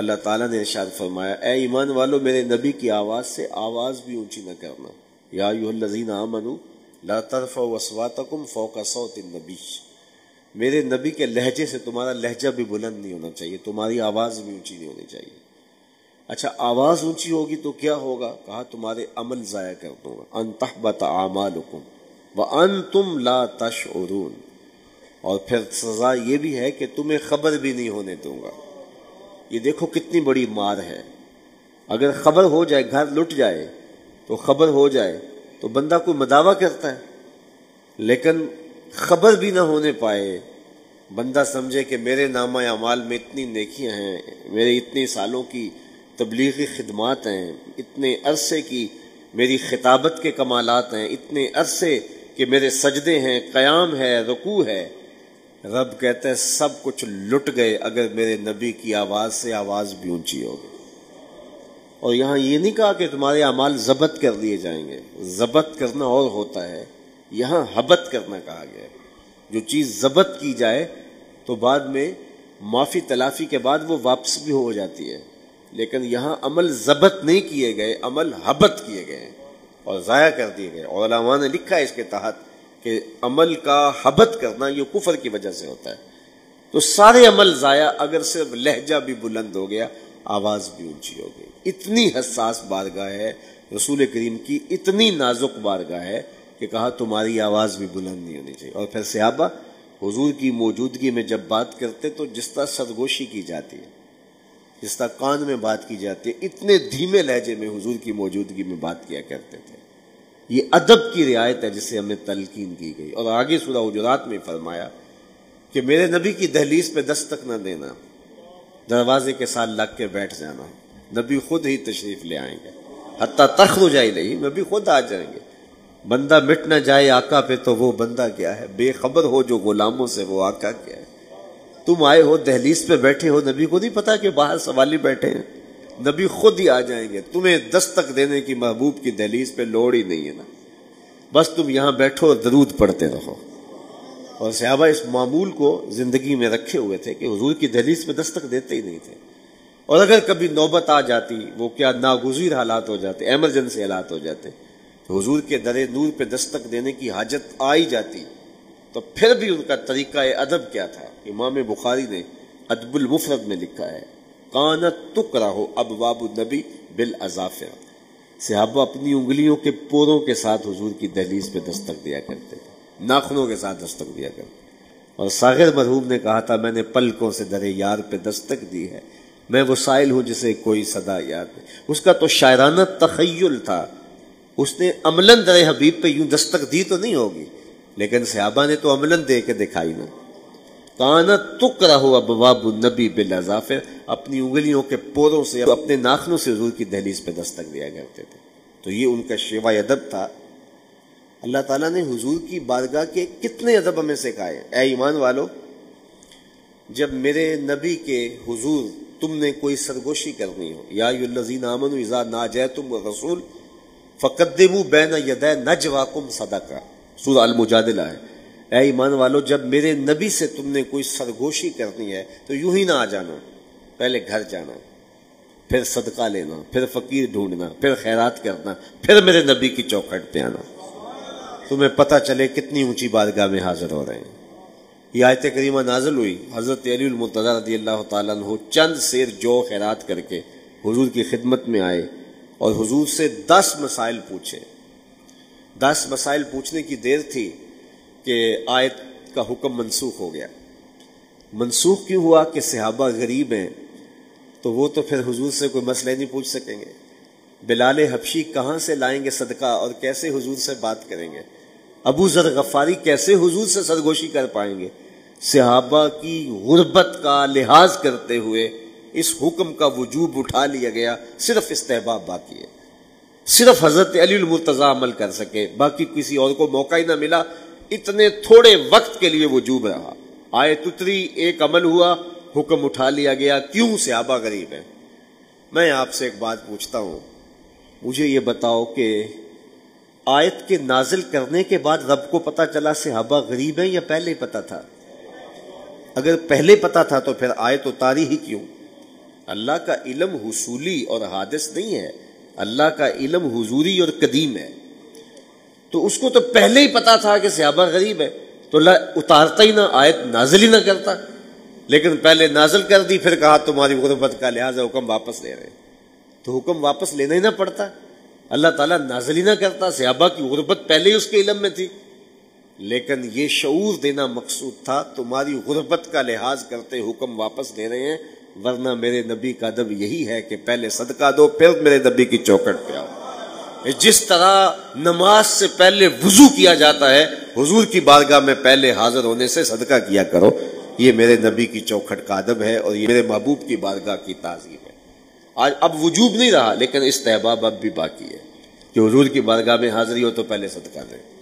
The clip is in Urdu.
اللہ تعالیٰ نے ارشاد فرمایا، اے ایمان والو، میرے نبی کی آواز سے آواز بھی اونچی نہ کرنا۔ یا الذین آمنو، لا ترفعوا اصواتکم فوق صوت النبی۔ میرے نبی کے لہجے سے تمہارا لہجہ بھی بلند نہیں ہونا چاہیے، تمہاری آواز بھی اونچی نہیں ہونی چاہیے۔ اچھا آواز اونچی ہوگی تو کیا ہوگا؟ کہا، تمہارے عمل ضائع کر دوں گا۔ ان تحبت اعمالکم وانتم لا تشعرون۔ اور پھر سزا یہ بھی ہے کہ تمہیں خبر بھی نہیں ہونے دوں گا۔ یہ دیکھو کتنی بڑی مار ہے۔ اگر خبر ہو جائے، گھر لٹ جائے، تو خبر ہو جائے، تو بندہ کوئی مداوع کرتا ہے۔ لیکن خبر بھی نہ ہونے پائے، بندہ سمجھے کہ میرے نامہ اعمال میں اتنی نیکیاں ہیں، میرے اتنی سالوں کی تبلیغی خدمات ہیں، اتنے عرصے کی میری خطابت کے کمالات ہیں، اتنے عرصے کہ میرے سجدے ہیں، قیام ہے، رکوع ہے۔ رب کہتے ہیں سب کچھ لٹ گئے اگر میرے نبی کی آواز سے آواز بھی اونچی ہوگی۔ اور یہاں یہ نہیں کہا کہ تمہارے اعمال ضبط کر لیے جائیں گے۔ ضبط کرنا اور ہوتا ہے۔ یہاں حبت کرنا کہا گیا جو چیز ضبط کی جائے تو بعد میں معافی تلافی کے بعد وہ واپس بھی ہو جاتی ہے۔ لیکن یہاں عمل ضبط نہیں کیے گئے، عمل حبت کیے گئے اور ضائع کر دیے گئے اور علماء نے لکھا ہے اس کے تحت کہ عمل کا حبت کرنا یہ کفر کی وجہ سے ہوتا ہے۔ تو سارے عمل ضائع اگر صرف لہجہ بھی بلند ہو گیا، آواز بھی اونچی ہو گئی۔ اتنی حساس بارگاہ ہے، رسول کریم کی اتنی نازک بارگاہ ہے کہ کہا تمہاری آواز بھی بلند نہیں ہونی چاہیے۔ اور پھر صحابہ، حضور کی موجودگی میں جب بات کرتے تو جس طرح سرگوشی کی جاتی ہے، جس طرح کان میں بات کی جاتی ہے، اتنے دھیمے لہجے میں حضور کی موجودگی میں بات کیا کرتے تھے۔ یہ ادب کی رعایت ہے جسے ہمیں تلقین کی گئی۔ اور آگے سورہ حجرات میں فرمایا کہ میرے نبی کی دہلیز پہ دستک نہ دینا، دروازے کے ساتھ لگ کے بیٹھ جانا، نبی خود ہی تشریف لے آئیں گے۔ حتیٰ تخت ہو جائے نہیں نبی خود آ جائیں گے۔ بندہ مٹ نہ جائے آقا پہ تو وہ بندہ کیا ہے؟ بے خبر ہو جو غلاموں سے وہ آقا کیا ہے۔ تم آئے ہو دہلیز پہ بیٹھے ہو، نبی کو نہیں پتا کہ باہر سوالی بیٹھے ہیں۔ نبی خود ہی آ جائیں گے۔ تمہیں دستک دینے کی محبوب کی دہلیز پہ لوڑ ہی نہیں ہے نا۔ بس تم یہاں بیٹھو اور درود پڑھتے رہو۔ اور صحابہ اس معمول کو زندگی میں رکھے ہوئے تھے کہ حضور کی دہلیز پہ دستک دیتے ہی نہیں تھے۔ اور اگر کبھی نوبت آ جاتی، وہ کیا ناگزیر حالات ہو جاتے، ایمرجنسی حالات ہو جاتے، تو حضور کے در نور پہ دستک دینے کی حاجت آ ہی جاتی۔ تو پھر بھی ان کا طریقہ ادب کیا تھا؟ امام بخاری نے ادب المفرد میں لکھا ہے۔ کانت تک رہو اب باب النبی بال صحابہ اپنی انگلیوں کے پوروں کے ساتھ حضور کی دہلیز پہ دستک دیا کرتے تھے۔ ناخنوں کے ساتھ دستک دیا کرتے اور ساغر مرحوم نے کہا تھا، میں نے پلکوں سے درے یار پہ دستک دی ہے۔ میں وہ سائل ہوں جسے کوئی صدا یاد نہیں۔ اس کا تو شاعرانہ تخیل تھا۔ اس نے عملاً در حبیب پہ یوں دستک دی تو نہیں ہوگی۔ لیکن صحابہ نے تو عملاً دے کے دکھائی نا کانا تک رہو اب باب النبی بلاضافر اپنی انگلیوں کے پودوں سے، اپنے ناخنوں سے حضور کی دہلیز پہ دستک دیا کرتے تھے۔ تو یہ ان کا شیوا ادب تھا۔ اللہ تعالیٰ نے حضور کی بارگاہ کے کتنے ادب ہمیں سکھائے۔ اے ایمان والو، جب میرے نبی کے حضور تم نے کوئی سرگوشی کرنی ہو، یا الزین امن ازا نا جے تم رسول فقدمو بین ید نجواکم صدقہ۔ سورہ المجادلہ ہے۔ اے ایمان والو، جب میرے نبی سے تم نے کوئی سرگوشی کرنی ہے، تو یوں ہی نہ آ جانا، پہلے گھر جانا، پھر صدقہ لینا، پھر فقیر ڈھونڈنا، پھر خیرات کرنا، پھر میرے نبی کی چوکھٹ پہ آنا۔ تمہیں پتہ چلے کتنی اونچی بارگاہ میں حاضر ہو رہے ہیں۔ یہ آیت کریمہ نازل ہوئی۔ حضرت علی المتضی رضی اللہ تعالیٰ عنہ چند سیر جو خیرات کر کے حضور کی خدمت میں آئے اور حضور سے دس مسائل پوچھے۔ دس مسائل پوچھنے کی دیر تھی۔ کہ آیت کا حکم منسوخ ہو گیا۔ منسوخ کیوں ہوا کہ صحابہ غریب ہیں؟ تو وہ تو پھر حضور سے کوئی مسئلہ نہیں پوچھ سکیں گے۔ بلال حبشی کہاں سے لائیں گے صدقہ اور کیسے حضور سے بات کریں گے؟ ابو ذر غفاری کیسے حضور سے سرگوشی کر پائیں گے؟ صحابہ کی غربت کا لحاظ کرتے ہوئے اس حکم کا وجوب اٹھا لیا گیا۔ صرف استحباب باقی ہے۔ صرف حضرت علی المرتضی عمل کر سکے، باقی کسی اور کو موقع ہی نہ ملا۔ اتنے تھوڑے وقت کے لیے وجوب رہا۔ آئے تتری، ایک عمل ہوا، حکم اٹھا لیا گیا، کیوں صحابہ غریب ہیں میں آپ سے ایک بات پوچھتا ہوں۔ مجھے یہ بتاؤ کہ آیت کے نازل کرنے کے بعد رب کو پتا چلا صحابہ غریب ہیں یا پہلے پتا تھا؟ اگر پہلے پتا تھا تو پھر آیت اتاری ہی کیوں؟ اللہ کا علم حصولی اور حادث نہیں ہے۔ اللہ کا علم حضوری اور قدیم ہے۔ تو اس کو تو پہلے ہی پتا تھا کہ صحابہ غریب ہے۔ تو اللہ اتارتا ہی نہ، آیت نازل ہی نہ کرتا۔ لیکن پہلے نازل کر دی، پھر کہا تمہاری غربت کا لحاظ حکم واپس لے رہے۔ تو حکم واپس لینا ہی نہ پڑتا۔ اللہ تعالیٰ نازل ہی نہ کرتا صحابہ کی غربت پہلے ہی اس کے علم میں تھی۔ لیکن یہ شعور دینا مقصود تھا، تمہاری غربت کا لحاظ کرتے حکم واپس لے رہے ہیں۔ ورنہ میرے نبی کا ادب یہی ہے کہ پہلے صدقہ دو، پھر میرے نبی کی چوکٹ پہ آؤ۔ جس طرح نماز سے پہلے وضو کیا جاتا ہے، حضور کی بارگاہ میں پہلے حاضر ہونے سے صدقہ کیا کرو، یہ میرے نبی کی چوکھٹ کا ادب ہے اور یہ میرے محبوب کی بارگاہ کی تعظیم ہے۔ آج اب وجوب نہیں رہا، لیکن استحباب اب بھی باقی ہے کہ حضور کی بارگاہ میں حاضری ہو تو پہلے صدقہ دیں۔